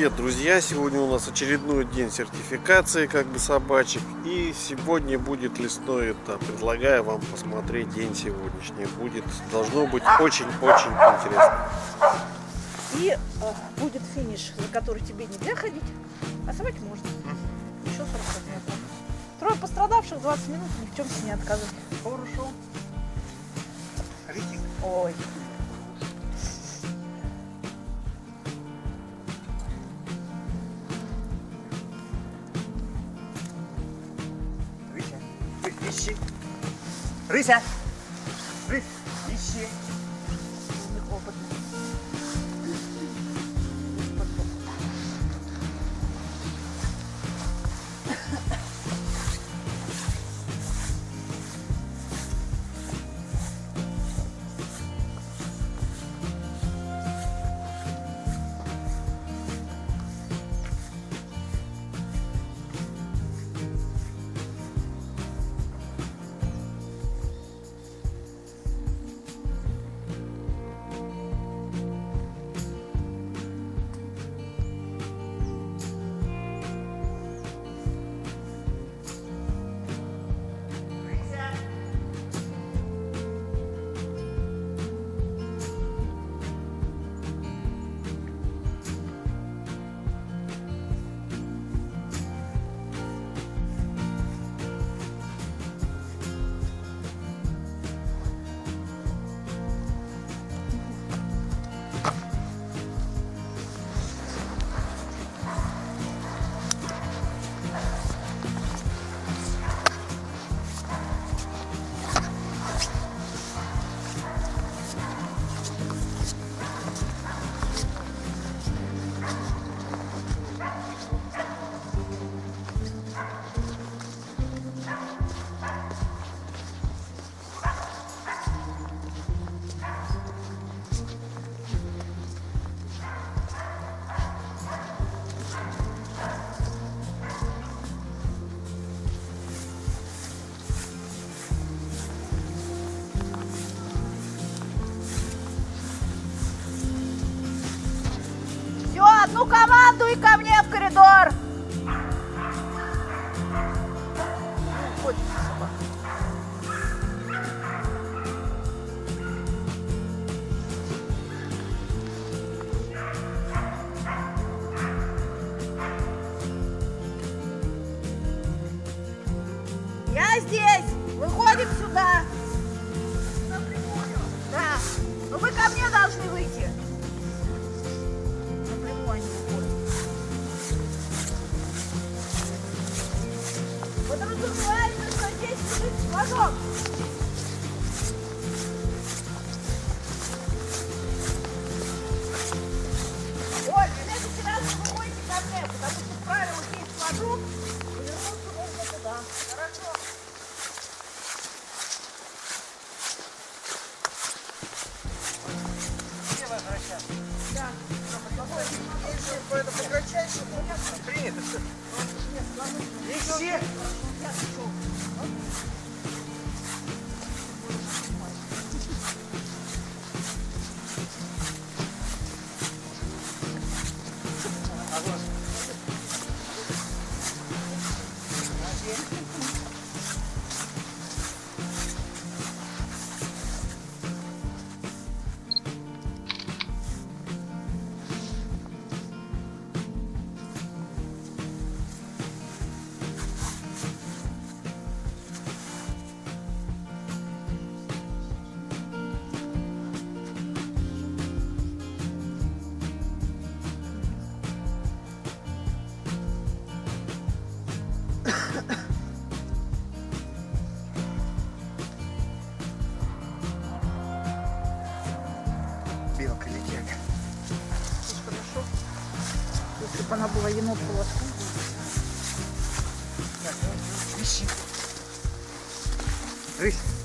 Привет, друзья! Сегодня у нас очередной день сертификации как бы собачек. И сегодня будет лесной этап. Предлагаю вам посмотреть день сегодняшний. Будет, должно быть очень-очень интересно. И э, будет финиш, за который тебе нельзя ходить, а собаке можно. Еще 40 метров. Трое пострадавших, 20 минут, ни в чем себе не отказывать. Хорошо. Ой. risas. И ко мне в коридор. Подразумевается, что здесь лежит флажок. Ой, в следующий раз вы выходите ко мне, потому что в правилах есть флажок, и вернуться нужно туда. Хорошо. Где возвращаться? Да. Это по кратчайшему. Принято все. Let's go. Если бы она была енот волоском. Так, ищи. Рысь. Рысь,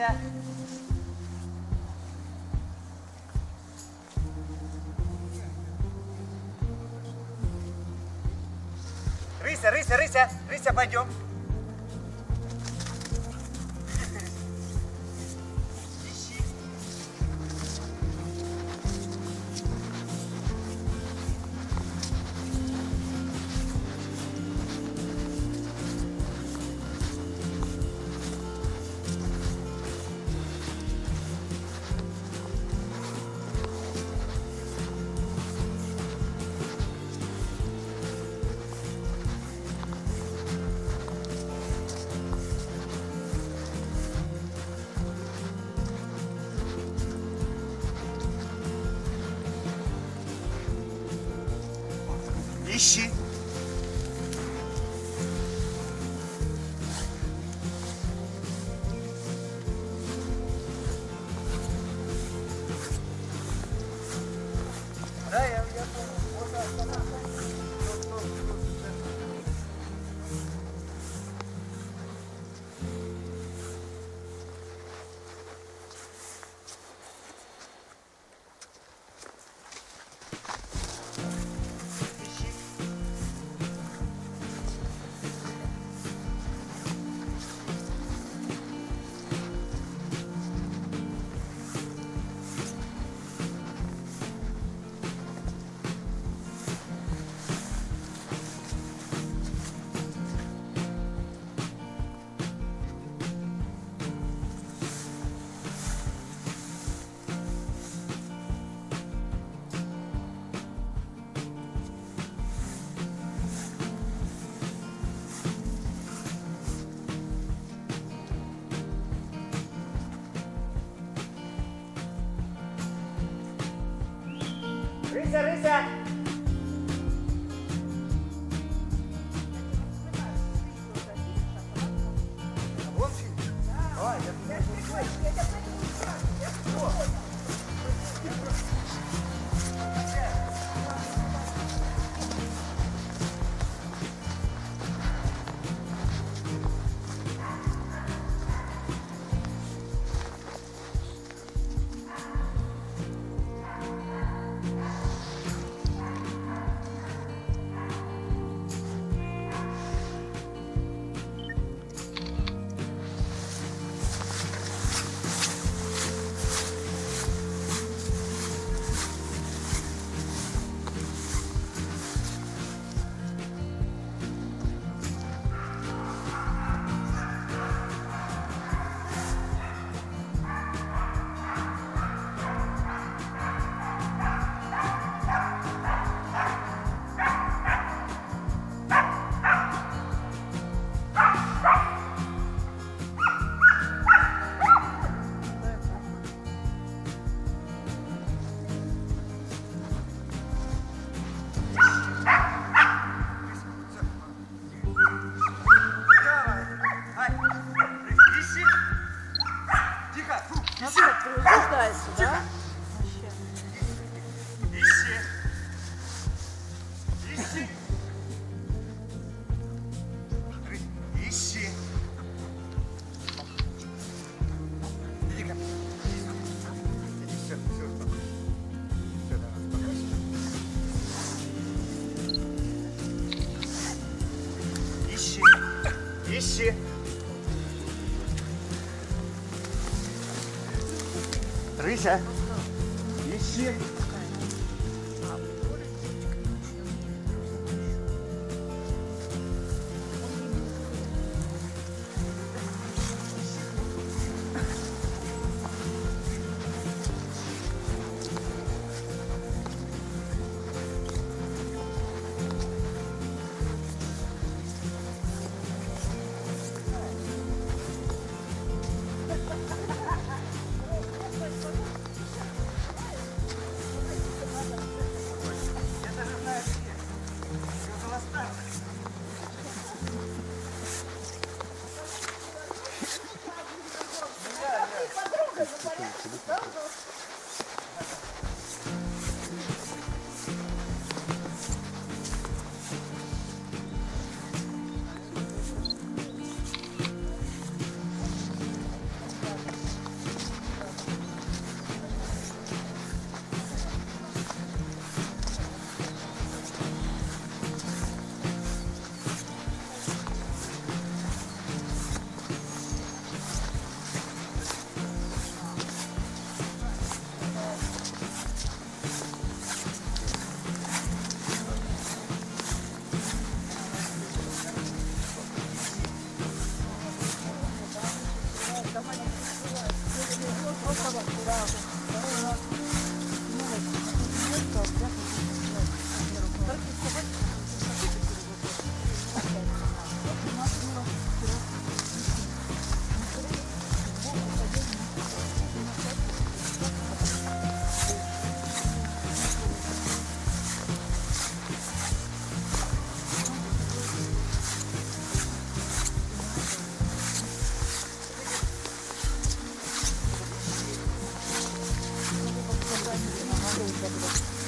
sea, Risa, risa, risa, risa, Pancho. Shit. reset, reset. Tá Acabou, filho? Olha, já tem mais 神 собаки, да. Второй раз. Ну, вот, нет, то Okay, let's go.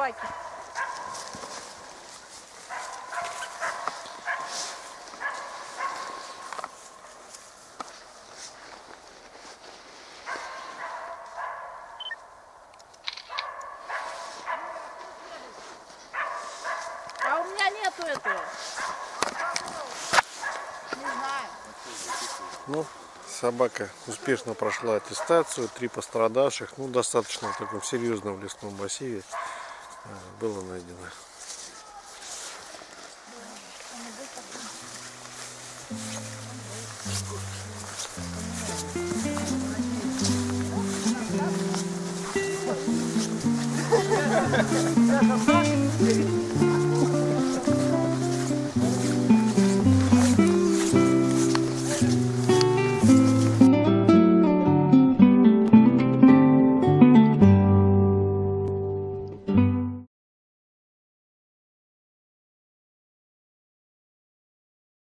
Собаки. А у меня нету этого. Не знаю. Ну, собака успешно прошла аттестацию, три пострадавших, ну, достаточно в таком серьезном лесном массиве было найдено. Так?